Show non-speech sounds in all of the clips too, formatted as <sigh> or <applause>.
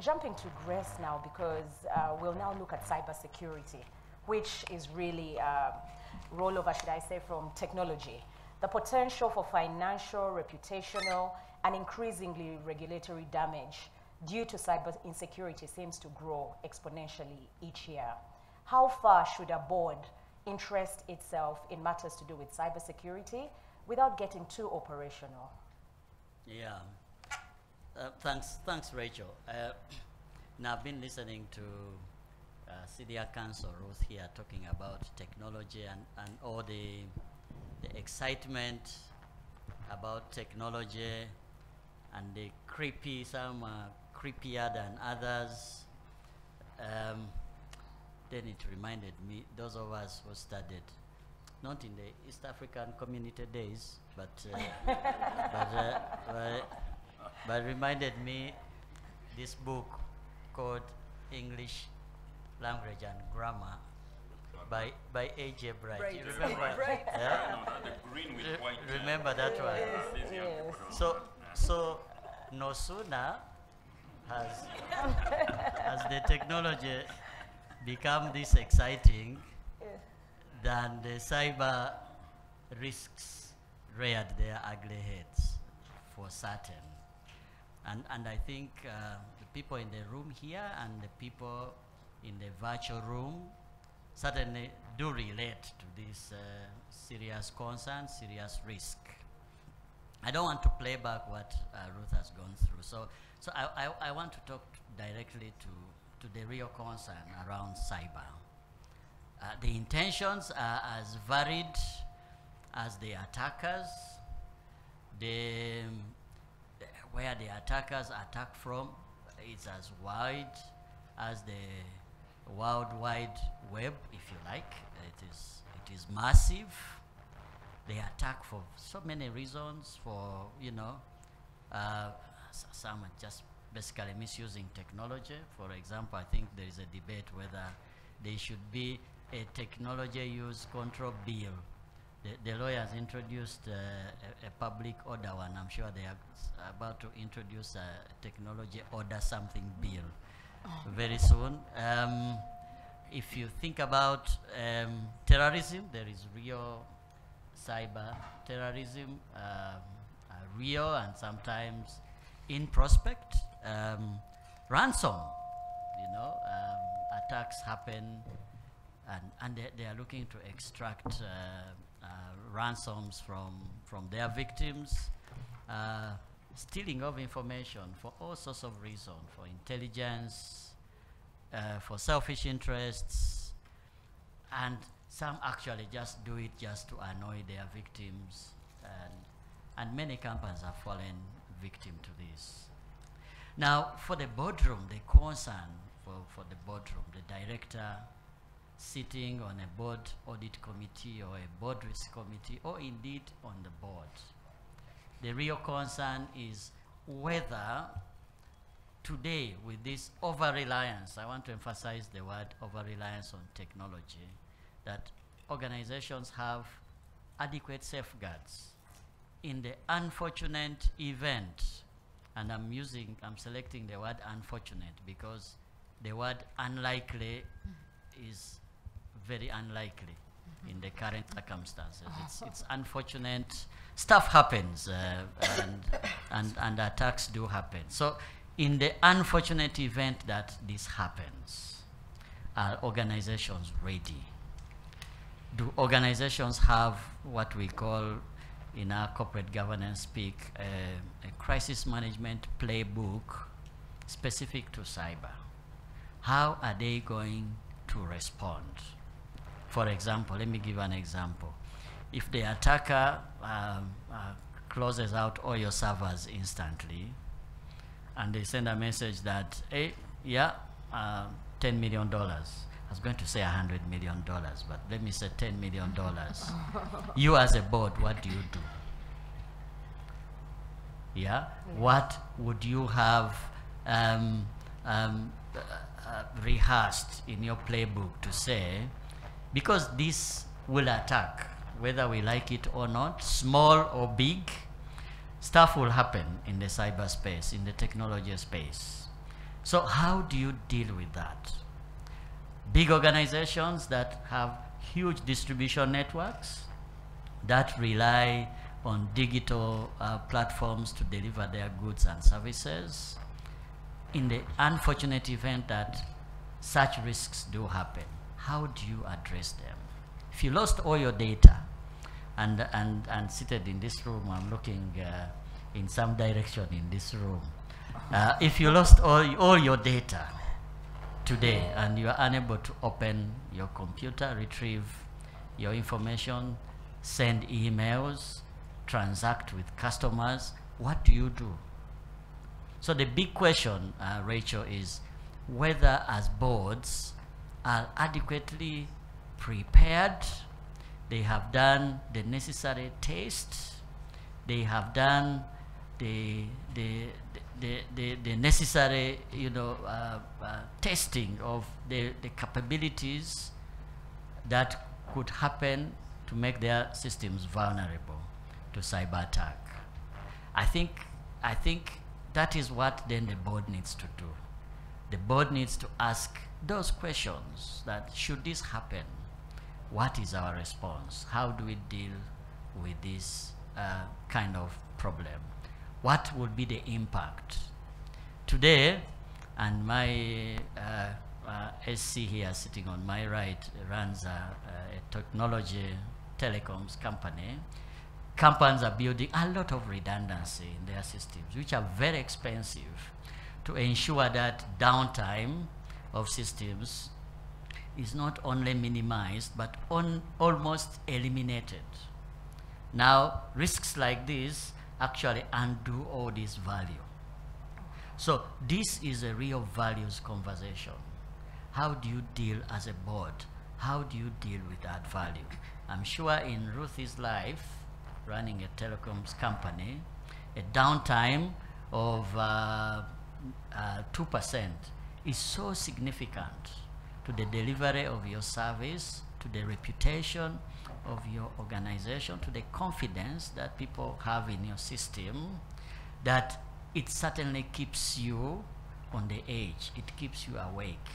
jumping to Grace now because uh, we'll now look at cybersecurity, which is really uh, rollover, should I say, from technology. The potential for financial, reputational, and increasingly regulatory damage due to cyber insecurity seems to grow exponentially each year. How far should a board interest itself in matters to do with cybersecurity without getting too operational? Yeah. Uh, thanks, thanks, Rachel. Uh, <clears throat> now, I've been listening to uh, CDR Council Ruth here talking about technology and, and all the, the excitement about technology and the creepy, some uh, creepier than others. Um, then it reminded me, those of us who studied, not in the East African community days, but, uh, <laughs> but, uh, but, but reminded me this book called English Language and Grammar by, by A.J. Bright. Bright. You <laughs> remember? Bright. Yeah? the <laughs> green with Re- white. remember that one? It's easier to Yes. So, so no sooner has, <laughs> has the technology become this exciting than the cyber risks reared their ugly heads for certain. And, and I think uh, the people in the room here and the people in the virtual room certainly do relate to this uh, serious concern, serious risk. I don't want to play back what uh, Ruth has gone through. So, so I, I, I want to talk directly to, to the real concern around cyber. Uh, the intentions are as varied as the attackers, the, the attackers attack from is as wide as the World Wide Web, if you like. It is, it is massive. They attack for so many reasons for you know uh, some are just basically misusing technology. For example i think there is a debate whether there should be a technology use control bill the, the lawyers introduced uh, a, a public order one. I'm sure they are about to introduce a technology order something bill very soon. Um, if you think about um, terrorism there is real cyber terrorism um, real and sometimes in prospect. Um, ransom, you know, um, attacks happen and, and they, they are looking to extract uh, ransoms from, from their victims, uh, stealing of information for all sorts of reasons, for intelligence, uh, for selfish interests, and some actually just do it just to annoy their victims and, and many companies have fallen victim to this. Now for the boardroom the concern for, for the boardroom the director sitting on a board audit committee or a board risk committee or indeed on the board. The real concern is whether today with this over reliance i want to emphasize the word over reliance on technology that organizations have adequate safeguards in the unfortunate event and i'm using i'm selecting the word unfortunate because the word unlikely is very unlikely in the current circumstances. It's, it's unfortunate stuff happens uh, and, and, and attacks do happen. So in the unfortunate event that this happens are organizations ready? Do organizations have what we call in our corporate governance speak uh, a crisis management playbook specific to cyber? How are they going to respond for example let me give an example if the attacker um, uh, closes out all your servers instantly and they send a message that hey yeah uh, 10 million dollars I was going to say 100 million dollars, but let me say 10 million dollars. <laughs> you as a board, what do you do? Yeah? What would you have um, um, uh, uh, rehearsed in your playbook to say, because this will attack, whether we like it or not, small or big, stuff will happen in the cyberspace, in the technology space. So how do you deal with that? Big organizations that have huge distribution networks that rely on digital uh, platforms to deliver their goods and services. In the unfortunate event that such risks do happen, how do you address them? If you lost all your data, and, and, and seated in this room, I'm looking uh, in some direction in this room. Uh, if you lost all, all your data today and you are unable to open your computer, retrieve your information, send emails, transact with customers, what do you do? So the big question, uh, Rachel, is whether as boards are adequately prepared, they have done the necessary tests, they have done the, the, the, the, the necessary, you know, uh, uh, testing of the, the capabilities that could happen to make their systems vulnerable to cyber attack. I think, I think that is what then the board needs to do. The board needs to ask those questions that should this happen, what is our response? How do we deal with this uh, kind of problem? What would be the impact? Today, and my uh, uh, SC here sitting on my right runs a, a technology telecoms company. Companies are building a lot of redundancy in their systems, which are very expensive to ensure that downtime of systems is not only minimized, but on almost eliminated. Now, risks like this actually undo all this value. So this is a real values conversation. How do you deal as a board? How do you deal with that value? I'm sure in Ruthie's life, running a telecoms company, a downtime of uh, uh, is so significant to the delivery of your service, to the reputation of your organization, to the confidence that people have in your system, that it certainly keeps you on the edge. It keeps you awake.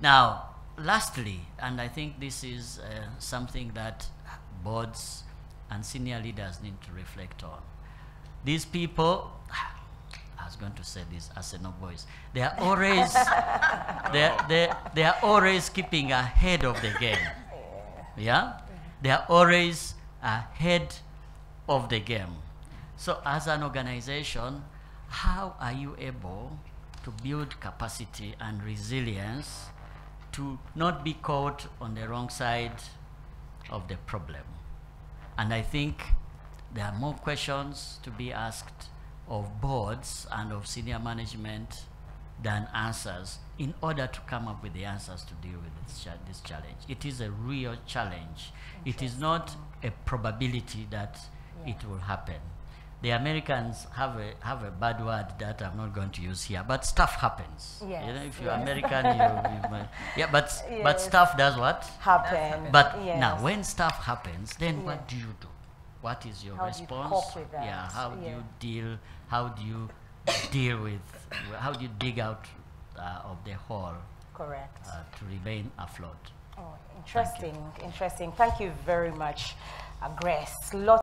Now, lastly, and I think this is uh, something that boards and senior leaders need to reflect on. These people, was going to say this as a no voice, they are always, <laughs> they, they, they are always keeping ahead of the game. Yeah? They are always ahead of the game. So as an organization, how are you able to build capacity and resilience to not be caught on the wrong side of the problem? And I think there are more questions to be asked of boards and of senior management than answers in order to come up with the answers to deal with this, cha this challenge. It is a real challenge. It is not a probability that yeah. it will happen. The Americans have a have a bad word that I'm not going to use here, but stuff happens. Yes, you know, if you're yes. American, you, you <laughs> yeah, but yes. but stuff does what happen. But now, when stuff happens, then what do you do? What is your how response? You yeah, how do you deal? How do you <coughs> deal with? How do you dig out uh, of the hole? Correct. Uh, to remain afloat. Oh, interesting, Thank interesting. Thank you very much, uh, Grace. Lot